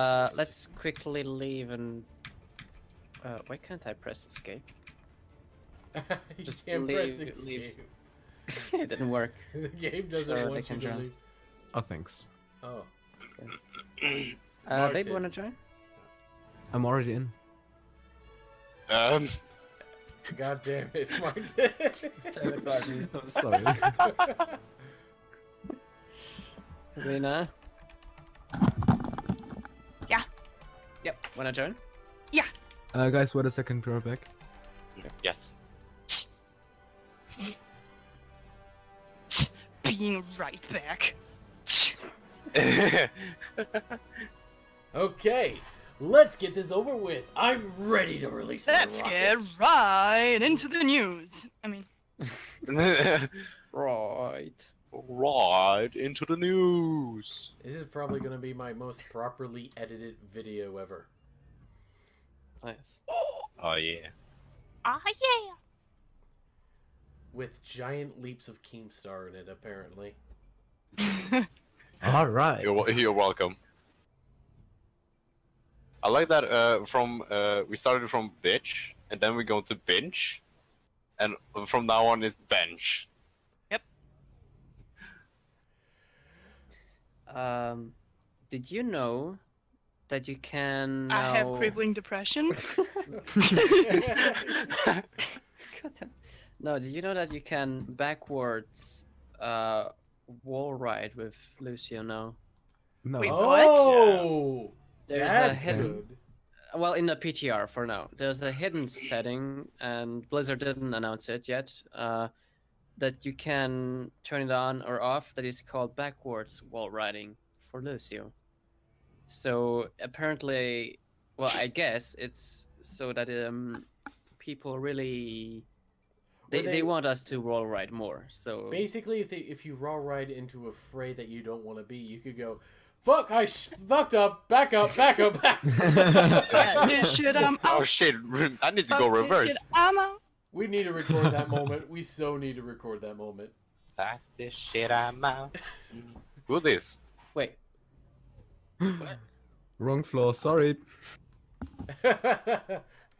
Uh, let's quickly leave and. Uh, why can't I press escape? you Just can't press leave- escape. leaves. it didn't work. the game doesn't So want you to drown. leave. Oh, thanks. Oh. Uh, babe, Martin. wanna join? I'm already in. Um, God damn it, Martin. Sorry. Sabrina? Yeah. Yep, wanna join? Yeah. Uh, guys, wait a second. Be right back. yes. Being right back. okay, let's get this over with. I'm ready to release my Let's get right into the news. I mean, Right. Right into the news. This is probably going to be my most properly edited video ever. Nice. Oh yeah. ah yeah. With giant leaps of Keemstar in it, apparently. All right. You're, you're welcome. I like that. Uh, from uh, we started from bitch, and then we go to bench, and from now on is bench. Um, did you know that you can now... I have crippling depression. No, did you know that you can backwards uh, wall ride with Lucio now? No. Wait, oh, There's that's a hidden, good. well, in the PTR for now. There's a hidden setting, and Blizzard didn't announce it yet. Uh, that you can turn it on or off. That is called backwards wall riding for Lucio. So apparently, well, I guess it's so that um, people really they, they, they- want us to roll ride more. So Basically, if they, if you raw ride into a fray that you don't want to be, you could go, "Fuck, I sh- fucked up. Back up, back up, back." Fuck this shit, I'm Oh shit! I need to go reverse. shit, I'm out. We need to record that moment. We so need to record that moment. That's the shit I'm out. Who this? wait, Wrong floor. Sorry.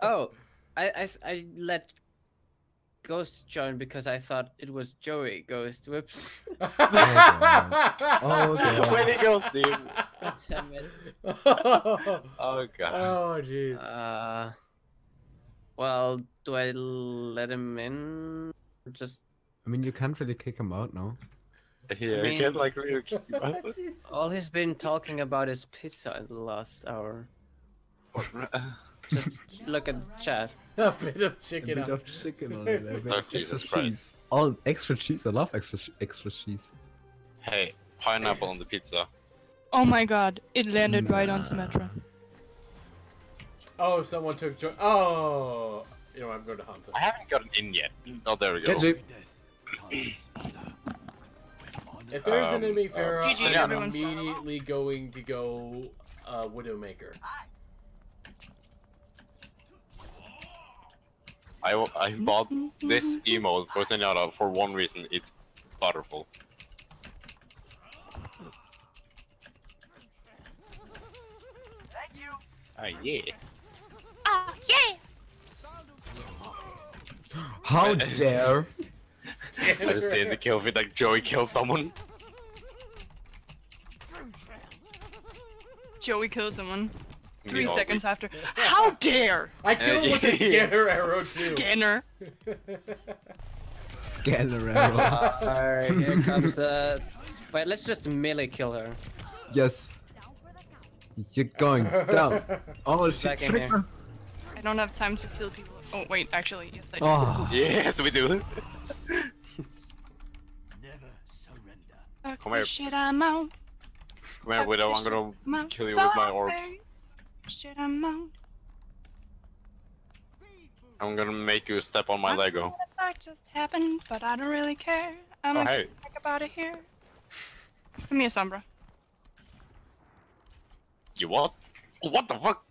oh, I I I let Ghost join because I thought it was Joey Ghost. Whoops. Oh, God. Where he goes, dude? God damn it. oh, Oh jeez. Uh, well, do I let him in? Or Just I mean, you can't really kick him out now. yeah, I I mean- can't like really. all he's been talking about is pizza in the last hour. Uh, Just look at the chat. a bit of chicken. A bit up. of chicken on it. a bit Oh, Jesus extra Christ. cheese. All extra cheese. I love extra extra cheese. hey, pineapple on the pizza. Oh my god, it landed right on Nah. Symmetra. Oh, someone took. Jo- oh, you know, I'm going to Hanzo. I haven't gotten in yet. Oh, there we go. Genji. If there's an Um, enemy uh, Pharah, GG, I'm everyone's immediately going to go uh, Widowmaker. I bought this emote for Zenyatta for one reason. It's butterful. Ah yeah. Ah yeah. How dare? I just see the kill me like Joey kills someone. Joey kills someone. Three Meanwhile, seconds after. How dare! I killed him with a scanner arrow too. Scanner. Scanner arrow. Alright, here comes the. Wait, let's just melee kill her. yes. You're going down. Oh, she Back in tricked us. I don't have time to kill people. Oh wait, actually, yes I do. Oh. Yes, we do. Fuck come here. Shit, I'm out. Come here, Widow. I'm gonna shit, out. kill you with my orbs. Shit, I'm out. I'm gonna make you step on my I Lego. know That just happened, but I don't really care. I'm Oh gonna hey, get back about it here. Give me a Sombra. you what? What the fuck?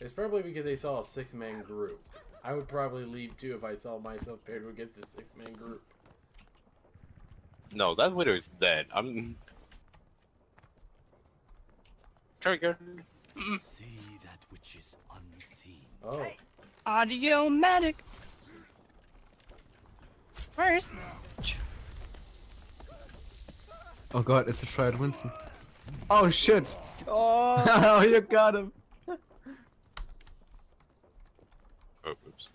It's probably because they saw a six-man group. I would probably leave too if I saw myself paired against a six-man group. No, that Widow is dead. I'm trigger. See that which is unseen. Oh. Audio medic. Where is this bitch? Oh god, it's a triad Winston. Oh shit! Oh! Oh, you got him! Oh, oops.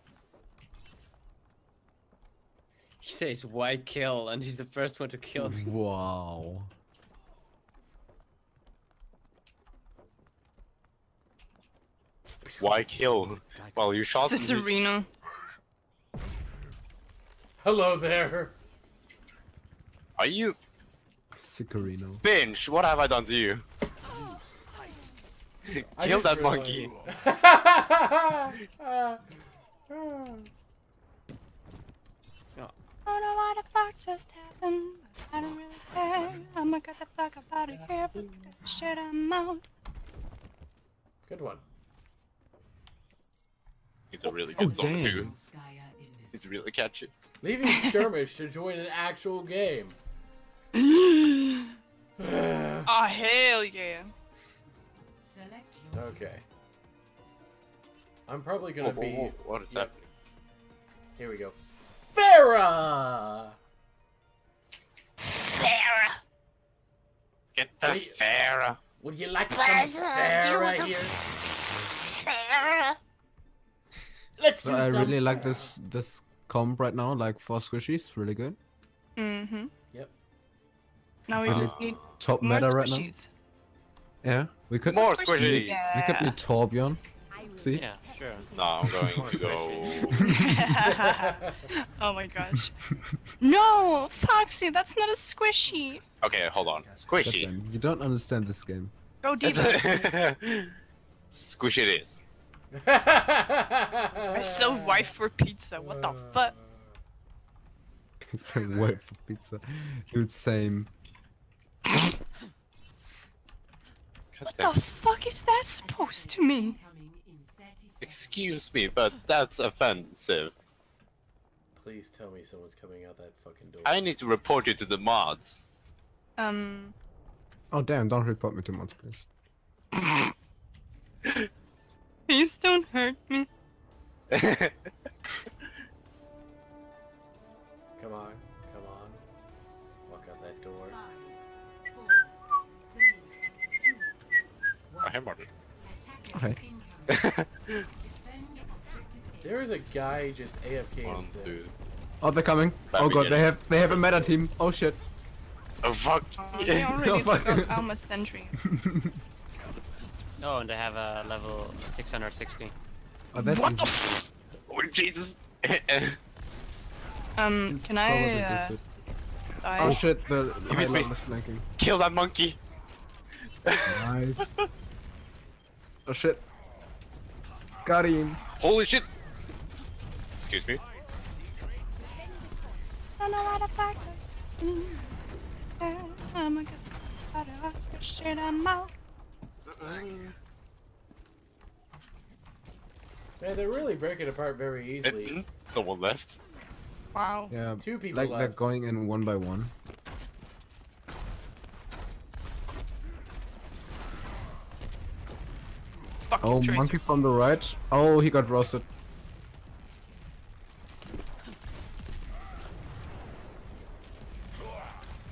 He says why kill, and he's the first one to kill me. Wow. Why kill? Well, you shot me. Cicerino. Hello there. Are you Sicarino. binge? What have I done to you? Kill that monkey. realized- I ah. ah. Don't know what the fuck just happened. but I don't really care. I'ma get the fuck up out of here. But that shit I'm out. Good one. It's a oh, really Oh, good song too. It's really catchy. Leaving skirmish to join an actual game. Oh hell yeah. okay. I'm probably gonna Whoa, whoa, be. whoa, What is yeah, happening? Here we go. Pharah! Get the Wait. Pharah. Would you like some Pleasure, Pharah here? Sarah. Let's do So I some really like this this comp right now, like for squishies, really good. Mm-hmm. Yep. Now we Uh, just need Top more meta right now. Yeah, we could More Squishies. squishies. Yeah. we could be Torbjorn. See? Yeah, sure. No, I'm going to go. oh my gosh. No, Foxy, that's not a squishy. Okay, hold on. Squishy. Goddamn, You don't understand this game. Go deeper. squishy Squish it is. I sell wife for pizza. What the fuck? It's a wait for pizza. Dude, same. What the fuck is that supposed to mean? Excuse me, but that's offensive. Please tell me someone's coming out that fucking door. I need to report you to the mods. Um, Oh damn, don't report me to mods, please. please don't hurt me. Come on, come on. Walk out that door. oh, hey, Martin. Okay. There is a guy just AFK One, instead. two. Oh, they're coming. Let oh god, they have they have a meta team. Oh shit. Oh fuck! Uh, they already No, took fuck. out Alma Sentry. Oh, and they have a level 660. Oh, that's what the? easy. F- oh Jesus! Um, It's can I, uh, boosted. Oh shit, the He. Highland is flanking. Kill that monkey! Nice. oh shit. Got him. Holy shit! Excuse me. Don't know how to fight it. Mm. Yeah, I'ma get out of the shit I'm out. Man, they're really breaking apart very easily. Someone left. Wow. Yeah, Two people like they're going in one by one. Oh, Fucking Oh, Tracer. monkey from the right. Oh, he got roasted.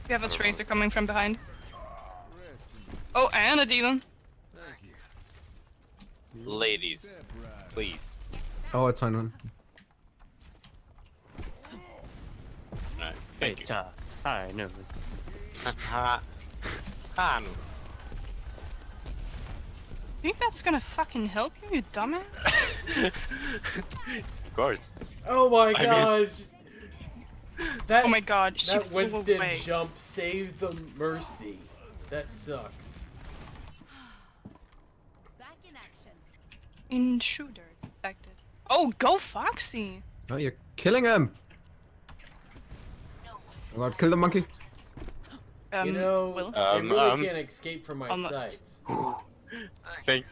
We have a Tracer coming from behind. Oh, and a demon. Ladies, please. Oh, it's fine one. Right, thank you. Beta. I know. Ha. Ha, no. Think that's gonna fucking help you, you dumbass? of course. Oh my I gosh! missed. That, Oh my god, she that Winston away. jump saved the mercy. That sucks. Back in action. Intruder detected. Oh, go Foxy! Oh, you're killing him. Oh god, kill the monkey. Um, you know, Will? I Um, really um, can't escape from my almost. sights. Thank.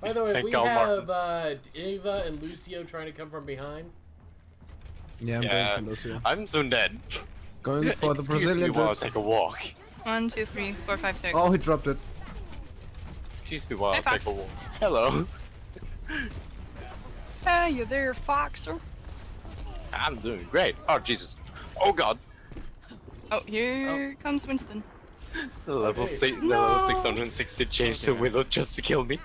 By the way, Thank we God, have Martin. uh, Ava and Lucio trying to come from behind. Yeah, I'm Yeah. going for Lucio. I'm soon dead. Going for the Excuse Brazilian me while I take a walk. One, two, three, four, five, six. Oh, he dropped it. Excuse me while I take a walk. Hello. Hey, you there, Foxer? I'm doing great. Oh Jesus. Oh God. Oh, here comes Winston. Level Okay. six, No. level 660 changed to Okay. Willow just to kill me.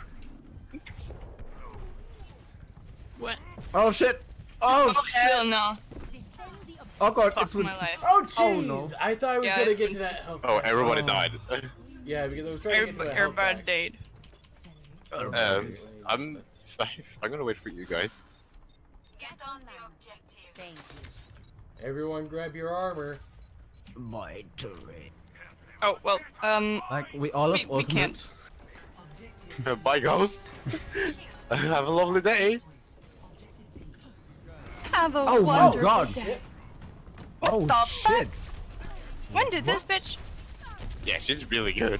What? Oh shit! Oh, Oh, shit! hell no. Defend the objective. Oh god, Fuck it's my life. Oh jeez! Oh, no. I thought I was Yeah, gonna it's get to that health. Oh, pack. everybody Oh. died. Yeah, because I was trying to get to Everybody, that health died. Um, I'm, I'm gonna wait for you guys. Get on the objective. Thank you. Everyone, grab your armor. My turret. Oh, well, um, Like we all We- have we ultimate. can't. Bye, ghost. Have a lovely day. have a Oh my wonderful God. day. Oh the fuck? shit! When did this bitch? Yeah, she's really good.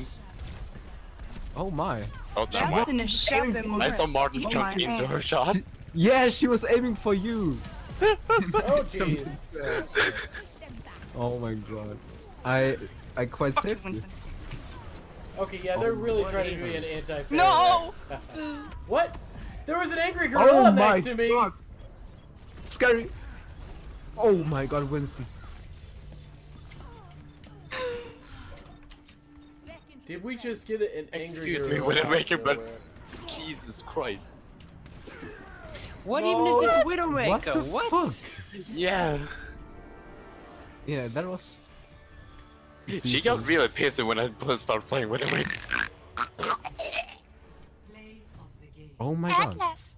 Oh my. Oh, never That's mind. in a shopping mall. I saw Martin Oh jump my into her shot. Yeah, she was aiming for you. Oh jeez. Oh my god. I I quite Fuck saved you. Okay, yeah, they're Oh, really trying to do even? an anti. No! what? There was an angry Oh gorilla my next to me. god. Scary. Oh my god, Winston. Did we just get an angry Excuse me, gorilla? Widowmaker, but Jesus Christ. What even is this What Widowmaker? the What? fuck? Yeah. Yeah, that was. She got really pissy when I pl- started playing with Widowmaker. Oh my god. Atlas.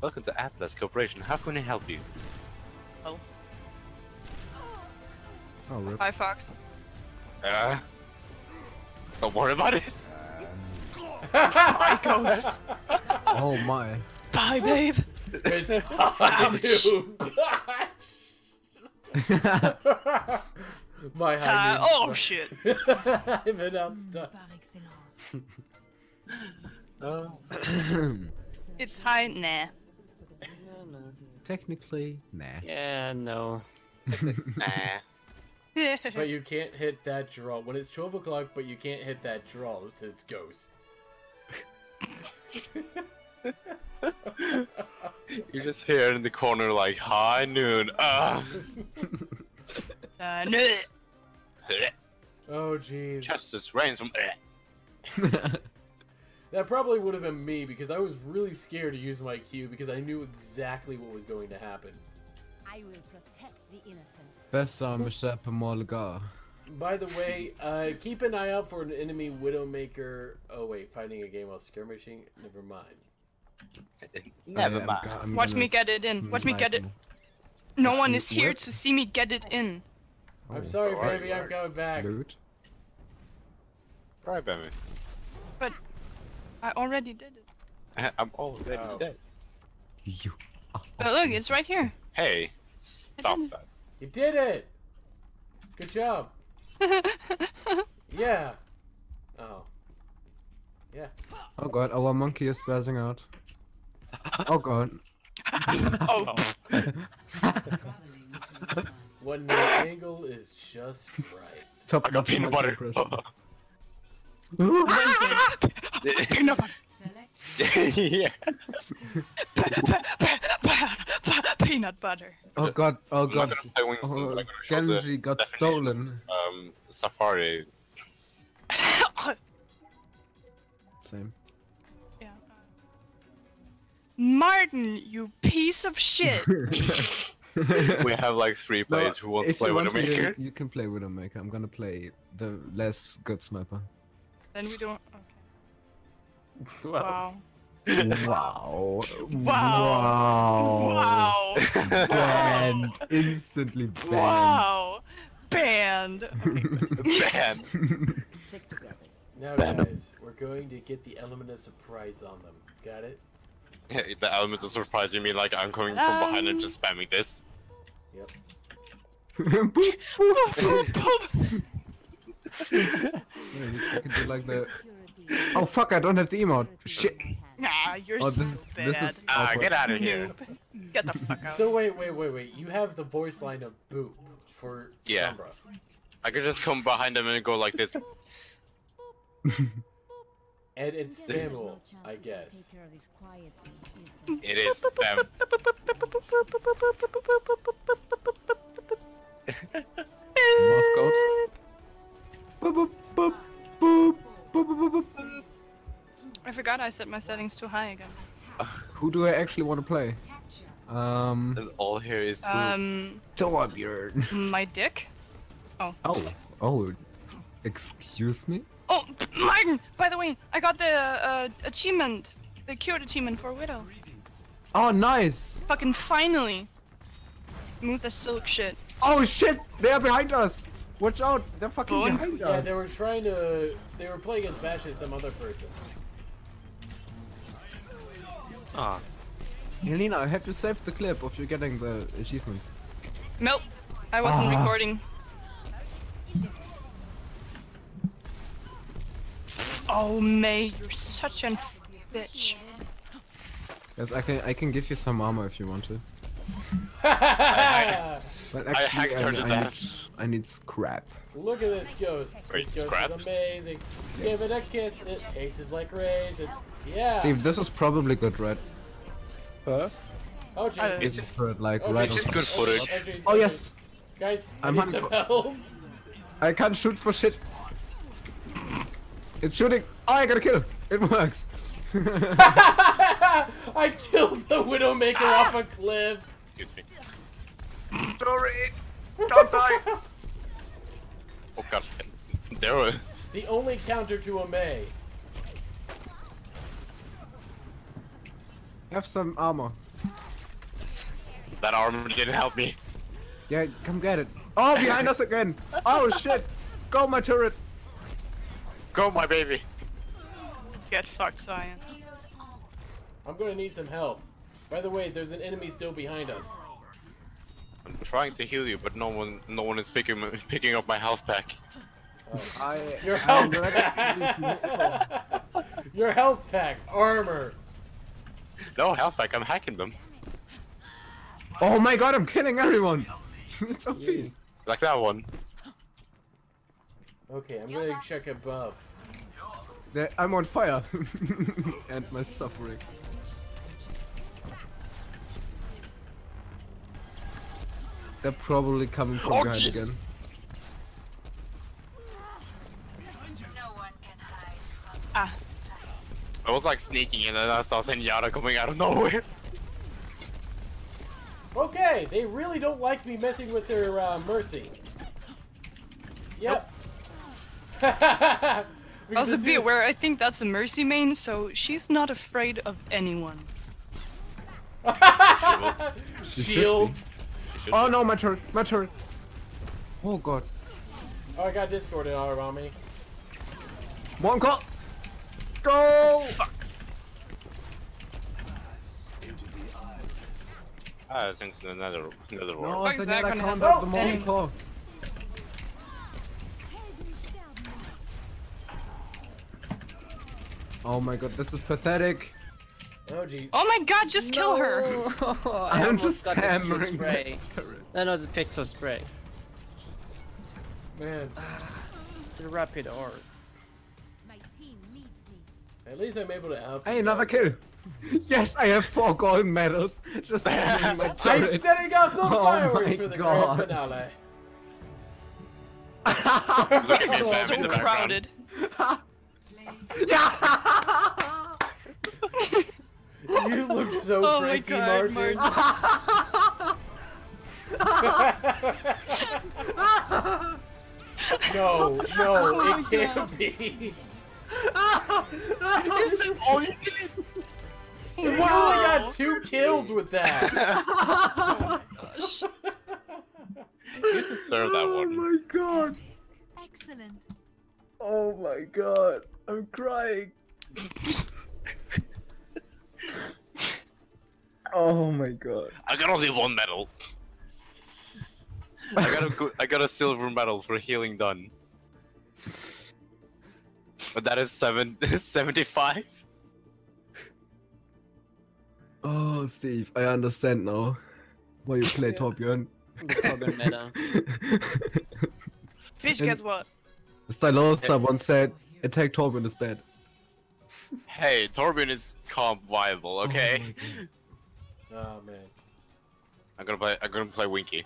Welcome to Atlas Corporation. How can I help you? Oh, rip. Hi, Fox. Uh, don't worry about it. Hi, Ghost. Oh my. Bye, babe. It's hot, dude. My Ti- high oh, noon- shit. I've been outstuck. Par excellence. Uh, It's high. Nah. Technically, nah. Yeah, no. nah. But you can't hit that draw. When it's 12 o'clock, but you can't hit that draw, it says ghost. You're just here in the corner like high noon. Uh. uh, no. Oh, jeez. Justice reigns from. That probably would have been me because I was really scared to use my Q because I knew exactly what was going to happen. I will protect the innocent. Bästa Mr. Pomolga. By the way, uh, keep an eye out for an enemy Widowmaker. Oh, wait, fighting a game while skirmishing? Never mind. Never mind. Watch me get it in. Watch me get it- him. No one is here to see me get it in. I'm Oh, sorry, oh, Alright, baby, I'm going back. Loot. Right, baby. But I already did it. I'm already Oh. dead. You. But oh, look, it's right here. Hey, stop that. You did it! Good job. Yeah. Oh. Yeah. Oh god, our monkey is spazzing out. Oh god. oh, One new angle is just right. Top I got peanut butter. impression. peanut butter. yeah. peanut butter. oh god, oh god. gonna play Winston, Oh, but I'm gonna show the Genji got definition. stolen. um, Safari. Same. yeah. Martin, you piece of shit. we have like three players who wants to play you want Widowmaker. you, you can play Widowmaker. I'm gonna play the less good sniper. then we don't. Okay. Well, Wow. Wow. Wow. Wow. Banned. Instantly banned. Wow. Banned. Man. Stick together. Now, Venom. guys, we're going to get the element of surprise on them. Got it? the element of surprise, you mean like I'm coming from behind and just spamming this? Boop, boop, Boop, boop. Yeah, you, you can do like the. Oh fuck! I don't have the emote. Shit. Nah, you're Oh, so this is bad. this is. Ah, awkward. get out of here. Get the fuck out. So, wait, wait, wait, wait. You have the voice line of Boop for Yeah. Sombra. I could just come behind them and go like this. And it's spammable, I guess. It is spam. I forgot I set my settings too high again. Who do I actually want to play? Um, And all here is blue. Um, Torbjörn. my dick. Oh. Oh, oh, excuse me? Oh, Martin! By the way, I got the uh, achievement, the cured achievement for Widow. Oh, nice! Fucking finally. Move the silk shit. Oh shit! They are behind us! Watch out! They're fucking Going. behind Yeah, us! Yeah, they were trying to. They were playing as Bash as some other person. Ah. Helena, have you saved the clip of you getting the achievement? Nope. I wasn't Ah. recording. Oh, Mei, you're such an bitch. Yes, I can. I can give you some armor if you want to. I- But I actually, hacked her to I, death. need, I need scrap. Look at this ghost. Wait, this ghost scrap? is amazing. Yes. Give it a kiss. It tastes like raisins. Yeah. Steve, this is probably good, right? Huh? Oh I Is This this- is good, like Oh, right this on is top. good footage. jeez, Oh jeez. Oh, yes! Guys, I I'm need some help. I can't shoot for shit. It's shooting. Oh, I got a kill. him. It works. I killed the Widowmaker ah! off a cliff. Excuse me. Sorry. Don't die. Oh god. There were. The only counter to a Mei. Have some armor. That armor didn't help me. Yeah, come get it. Oh, behind us again. Oh shit. Go my turret. Go, my baby. Get fucked, Cyan. I'm gonna need some help. By the way, there's an enemy still behind us. I'm trying to heal you, but no one, no one is picking picking up my health pack. I, Your health ready to use pack. Your health pack, armor. No health pack. I'm hacking them. Oh my god, I'm killing everyone. it's OP. Like that one. Okay, I'm gonna check above. There- I'm on fire. and my suffering. They're probably coming from Oh, behind jeez. again. No one can hide from Ah, I was like sneaking in, and I saw Zenyatta coming out of nowhere. Okay, they really don't like me messing with their uh, mercy. Yep. Because also be aware, I think that's a Mercy main, so she's not afraid of anyone. She should. Shields. Oh no, my turret, my turret. Oh god. Oh, I got discorded all around me. One call. Go! Ah, thanks to another, another No, world. Why is that Zenyatta can't the Oh, morning call. Oh my god, this is pathetic. Oh jeez. Oh my god, just kill her! No! I I'm just got the cute hammering my spray. turret. No, no, the pixel spray. Man, ah, The rapid orb. My team needs me. at least I'm able to help. Hey, another kill. Yes, I have four gold medals. Just hammering my I'm setting out some Oh fireworks for the God. grand finale. Look at me, It's Sam, so in the background. crowded. You look so Oh my cranky, God, Martin. no, no, Oh it can't be. all you did. You only got two kills with that. oh my Gosh. You deserve that oh one. my god. Excellent. Oh my god. I'm crying. Oh my god. I got only one medal. I got a got a silver medal for healing done. But that is seven seventy-five. Oh, Steve, I understand now why you play Yeah. Torbjörn. The Torbjörn meta. Bitch And- gets what? Stylosa once said, attack Torbjörn is bad. Hey, Torbjorn is comp viable, okay? Oh man, I'm gonna play. I'm gonna play Winky.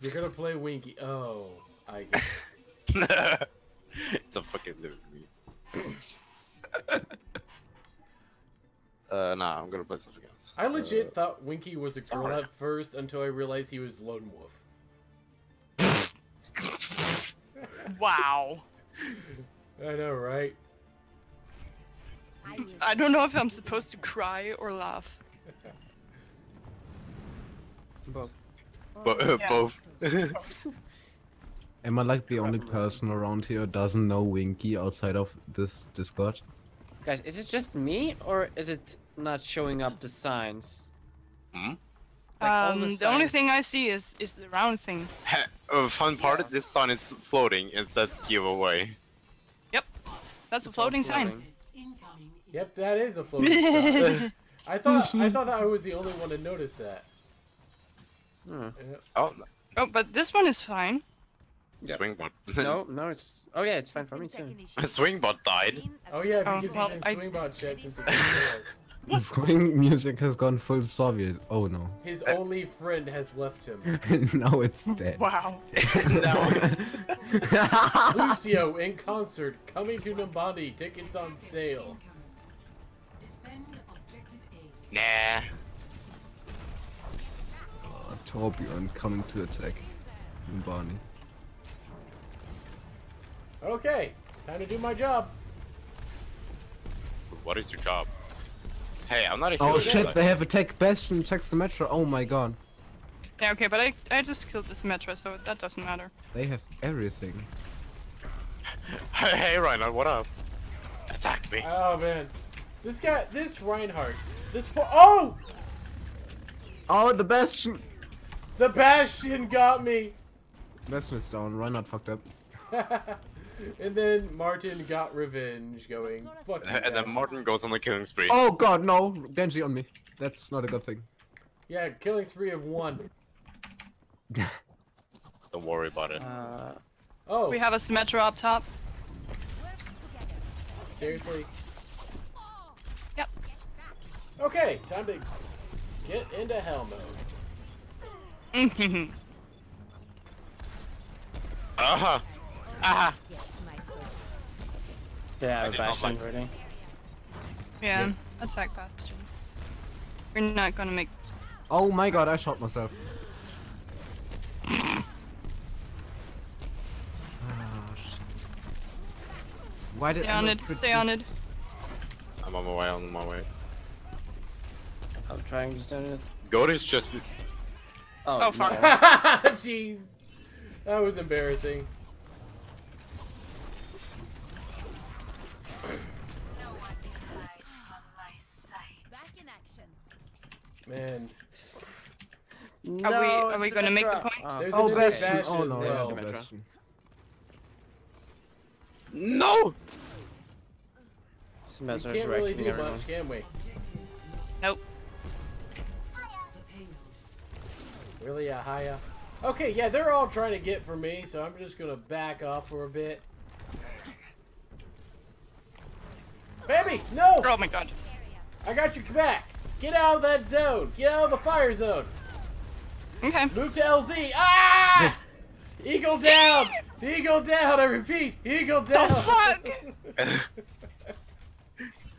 you're gonna play Winky. Oh, I. it's a fucking living me. uh, nah, I'm gonna play something else. I legit Uh, thought Winky was a girl Sorry. at first until I realized he was Lone Wolf. Wow. I know, right? I don't know if I'm supposed to cry or laugh. Both. Bo- uh, Yeah. Both. Am I like the only person around here who doesn't know Winky outside of this Discord? Guys, is it just me or is it not showing up the signs? Hmm? Like, um, the only signs- thing I see is is the round thing. Ha- uh, fun part: Yeah. this sign is floating It says giveaway. Yep, that's a It's all floating sign. Floating. Yep, that is a floating sign. I thought I thought that I was the only one to notice that. Hmm. Yeah. Oh, Oh, but this one is fine. Yeah. Swingbot. No, no, it's. Oh yeah, it's fine for me too. Swingbot died. Oh yeah, Oh, because well, he's in I- Swingbot chat since he fails. Swing music has gone full Soviet. Oh no. His only friend has left him. now it's dead. Wow. now it's Lucio in concert coming to Numbani. Tickets on sale. Nah. Uh, Torbjorn coming to attack. Barney. Okay, time to do my job. What is your job? Hey, I'm not a Oh hero. shit, they have attacked Bastion, attacks the Metro. Oh my god. Yeah, okay, but I I just killed this Symmetra, so that doesn't matter. They have everything. Hey, hey, Reinhardt, what up? Attack me. Oh man, this guy, this Reinhardt, this po- oh, Oh, the Bastion! the Bastion got me. Bastion is down. Reinhardt fucked up. and then Martin got revenge, going fuck you. and then Martin goes on the killing spree. Oh god, no! Genji on me. That's not a good thing. Yeah, killing spree of one. Don't worry about it. Uh, Oh, We have a Symmetra up top. seriously? Yep. Okay, time to get into hell mode. Mhm. Aha! Aha! yeah, did not Bastion like- ready. yeah, attack Bastion. We're not gonna make. Oh my god, I shot myself. Why did Stay I on it. Stay on it. I'm on my way, on my way. I'm trying to stand it. Goat is just. Oh, Oh, fuck. no. Jeez, that was embarrassing. No one can hide from my sight. Back in action. Man, Are we- are we gonna make the point? Oh, There's Oh, an Bastion! Bastion Oh as no, well. that's Symmetra. Bastion. No! we Symmetra's can't really do much, can we? Nope. Really, a higher? Okay, yeah, they're all trying to get for me, so I'm just gonna back off for a bit. Baby, no! Oh my god. I got you back. Get out of that zone. Get out of the fire zone. Okay. Move to LZ. Ah! Eagle down. Eagle down. I repeat, eagle down. The fuck?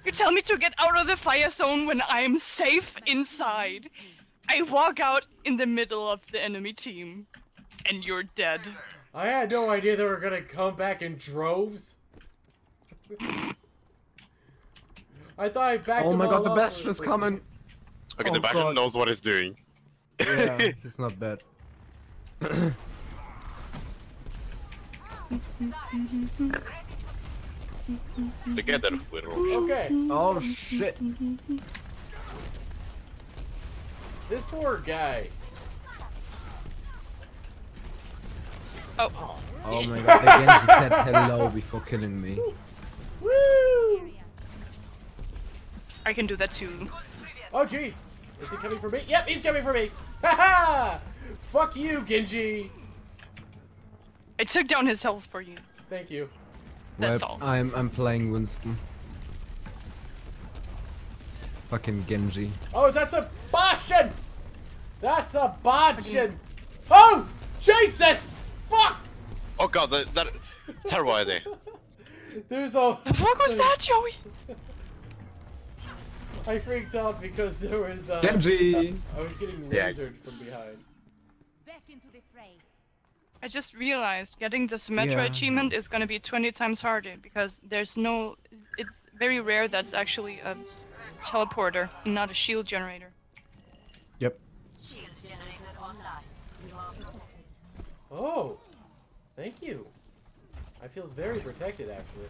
You tell me to get out of the fire zone when I'm safe inside. I walk out in the middle of the enemy team, and you're dead. I had no idea they were gonna come back in droves. I thought I backed Oh them my god, the best for is coming! Okay, Oh, the Bastion God. knows what it's doing. Yeah, it's not bad. Together, we're second. Okay, Oh shit! This poor guy. Oh, Oh my god, again he said hello before killing me. Woo! I can do that too. Oh jeez, is he coming for me? Yep, he's coming for me. Ha ha! Fuck you, Genji. I took down his health for you. Thank you. That's Well, all. I'm I'm playing Winston. Fucking Genji. Oh, that's a Bastion! That's a Bastion! Oh! Jesus! Fuck! Oh god, that, that terrible idea. There's a. The fuck was that, Joey? I freaked out because there was. Uh, Genji! I was getting Yeah. lasered from behind. Back into the fray. I just realized getting the Symmetra Yeah. achievement is gonna be 20 times harder because there's no. It's very rare that's actually a teleporter not a shield generator. Yep. Shield generator online. You are protected. Oh! Thank you. I feel very protected, actually.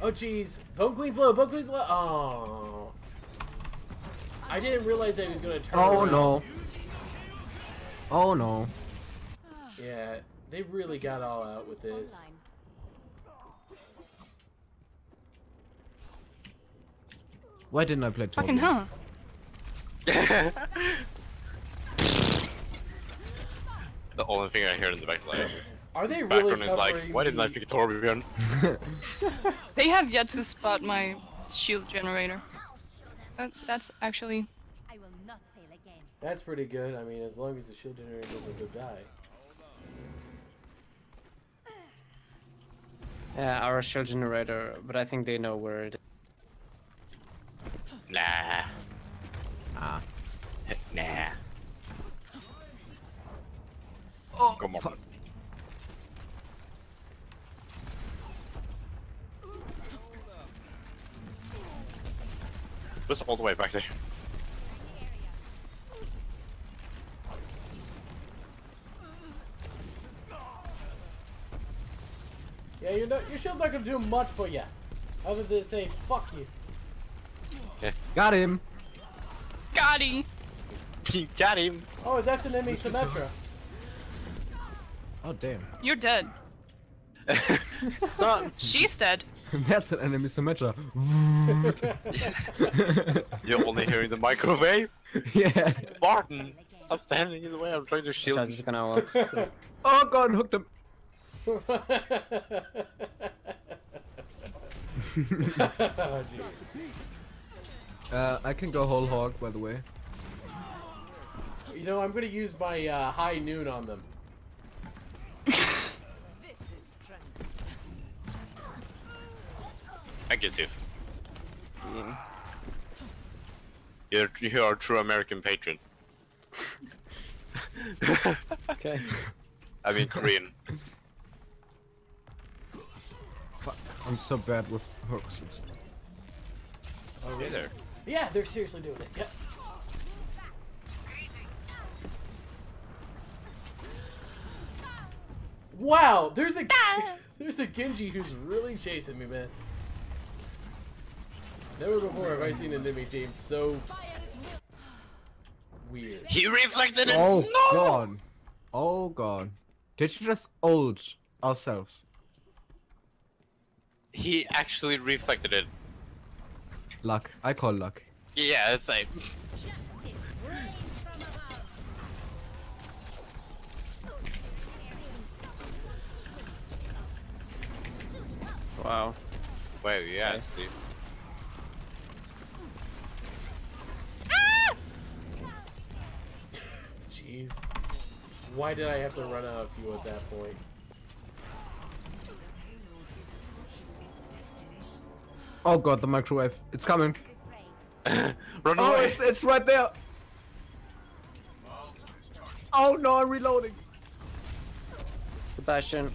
Oh jeez, Bone Queen Flow, Bone Queen Flow. Oh, I didn't realize I was gonna turn. Oh around. no. Oh no. Yeah, they really got all out with this. Why didn't I play Fucking Torbjorn? huh? the only thing I hear in the back like, Are they really background is like, why didn't I the- pick Torbjorn? They have yet to spot my shield generator. Uh, that's actually. I will not fail again. That's pretty good. I mean, as long as the shield generator doesn't go die. Yeah, our shield generator, but I think they know where it is. Nah. Ah. Nah. Oh, Come on. fuck. Just all the way back there. Yeah, you're not, your shield's not gonna do much for you, other than say fuck you. Got him! Got him! Got him. Oh, that's an enemy Symmetra. Oh damn. You're dead. Son, She's dead. That's an enemy Symmetra. you're only hearing the microwave. yeah. Barton, stop standing in the way. I'm trying to So shield. I'm just gonna walk through. Oh god, hooked him. Oh, geez. Uh, I can go whole hog, by the way. you know, I'm gonna use my uh, high noon on them. This is strength. I guess you. You're, you're a true American patron. Okay. I mean Korean. Fuck. I'm so bad with hooks. It's... Oh, Hey there. Yeah, they're seriously doing it. Yep. Wow, there's a there's a Genji who's really chasing me, man. Never before have I seen an enemy team so weird. He reflected it. Oh no! god. Oh god. Did you just ult ourselves? He actually reflected it. Luck. I call luck. Yeah, it's like Justice reigns from above. Wow. Wait, yeah, Okay. see. Jeez. Why did I have to run out of fuel at that point? Oh god, the microwave. It's coming. Run Oh, it's it's right there. Oh no, I'm reloading. Sebastian.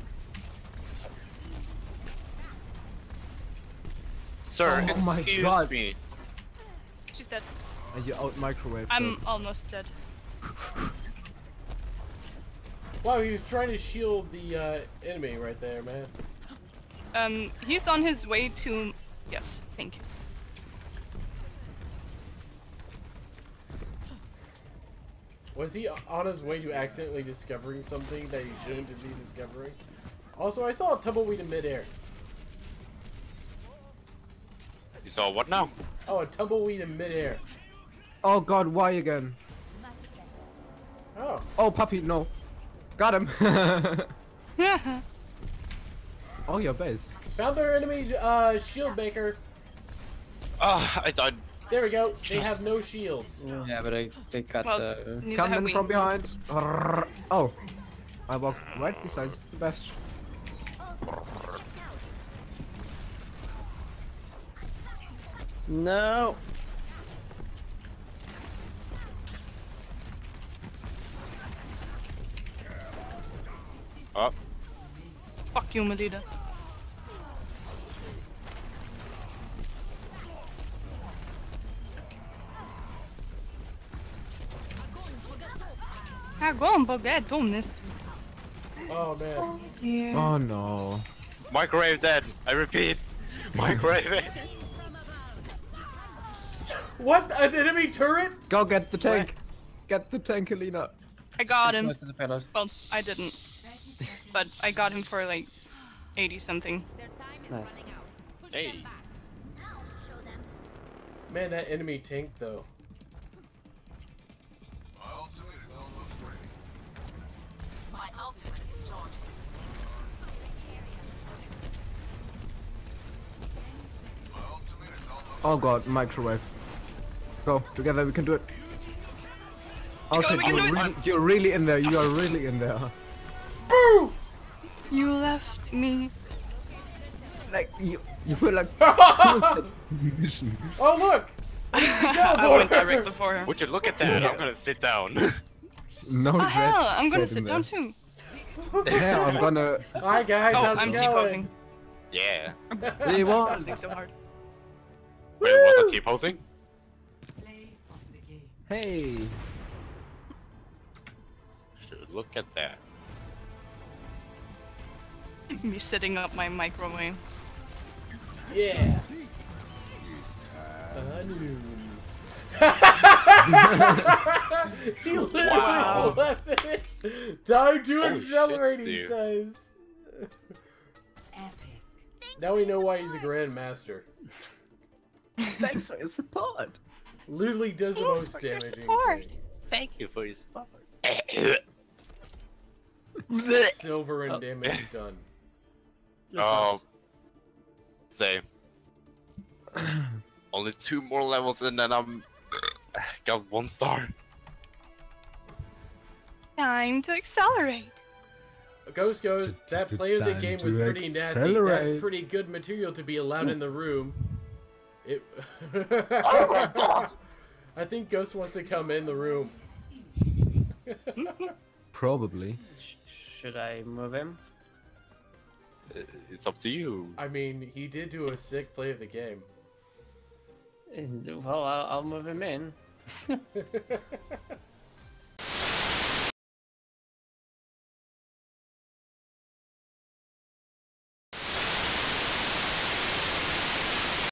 Sir, Oh my excuse God. me. She's dead. And you out microwave. I'm almost dead. Wow, he was trying to shield the uh, enemy right there, man. Um, he's on his way to. Yes, thank you. Was he on his way to accidentally discovering something that he shouldn't be discovering? Also, I saw a tumbleweed in midair. You saw what now? Oh, a tumbleweed in midair. Oh god, why again? Oh, Oh, puppy, no. Got him. yeah. oh, your base. Found their enemy uh, shield maker. Ah, I died. There we go. They have no shields. Yeah, but I, they got Well, the. Coming from behind. Oh. I walk right beside the best. No. Oh, Fuck you, Melida. Här går en baguette, dumnest. Oh man. Yeah. Oh no. microwave dead. I repeat, microwave it. What? An enemy turret? Go get the tank. Get the tank, Alina. I got him. Close to the payload. Well, I didn't. But I got him for like 80 something. Their time is Nice. running out. Push Hey. them back. Now show them. Man, that enemy tank though. Oh god, microwave. Go, together we can do it. Also, we can you're, do really, you're really in there, you are really in there. Boo! You left me. Like, you, you were like suicide mission. Oh look! I went directly for her. Would you look at that? I'm gonna sit down. No Oh hell, I'm gonna sit in down too. Yeah, I'm gonna. Hi guys, Oh, how's I'm it going? T-posing. yeah. They won. Posing so hard. Wait, was I T-posing? Hey. Should Look at that. Me setting up my microwave. Yeah. Onion. he literally Wow. left it. Time to Holy accelerate, shit, he Steve. says. Now we know why he's a grandmaster. Thanks for your support. Literally does the most for your damaging support. Thank you for your support. Silver and damage done. Um, say, only two more levels and then I'm got one star. Time to accelerate. Ghost goes, that t- play of the game was pretty nasty. That's pretty good material to be allowed in the room. It. I think Ghost wants to come in the room. Probably. Sh- Should I move him? Uh, It's up to you. I mean, he did do a sick play of the game. Well, I'll, I'll move him in.